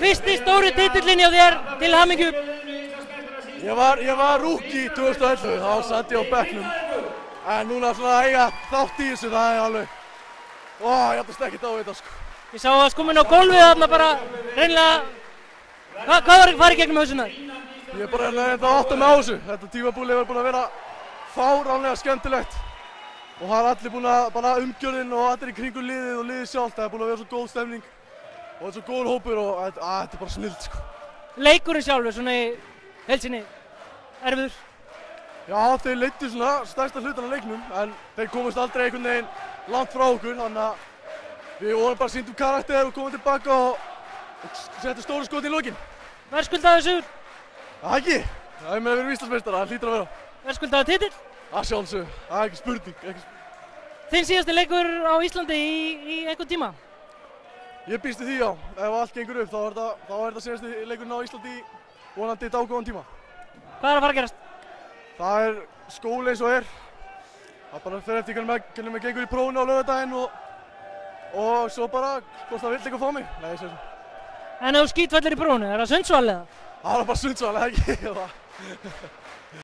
fyrsti stóri titillin hjá þér til hamingju. Ég var, ég var rúki 2011, þá satt ég á bekknum. En núna svona að eiga þátt í þessu, það er alveg, ó, ég ætlast ekki á þetta sko. Ég sá að skomin á gólfið þarna bara reynilega, hva, hvað var að fara í gegnum hausuna? Ég er bara hérna að átta mig á þessu. Þetta tímabúli hefur búin að vera fáránlega skemmtilegt. Og það er allir búin að, bara umgjörðin og allir í kringum liðið og liðið sjálft. Það er búin að vera svo góð stemning og þetta er svo góður hópur og að, að, þetta er bara snild sko. Leikurinn sjálfur, svona í helsinni, erfiður. Já, þeir leittu svona stærsta hlutan af leiknum en þeir komast aldrei einhvern veginn langt frá okkur þannig að við vorum bara síndum karakter og komum tilbaka og, og settum stóru skot í lokin. Verðskuldaðu sigur, Það ekki, það er með að vera víslandsmeistara, það hlýtur að vera. verðskuldaðu titill. Það sjálfsög, það er ekki spurning. Þinn síðasti leikur á Íslandi í, í einhvern tíma. Ég býst við því já, ef allt gengur upp þá er þetta, er senasti leikurinn á Íslandi í vonandi dágóðan tíma. Hvað er að fara að gerast? Það er skóli eins og er. Það bara fer eftir hvernig maður, gengur í prófunu á laugardaginn og, og svo bara hvort það vill eitthvað fá mig. Nei, sem, En ef þú skýtfællir í brúnu, er það sundsval eða? það er bara sundsval, ekki?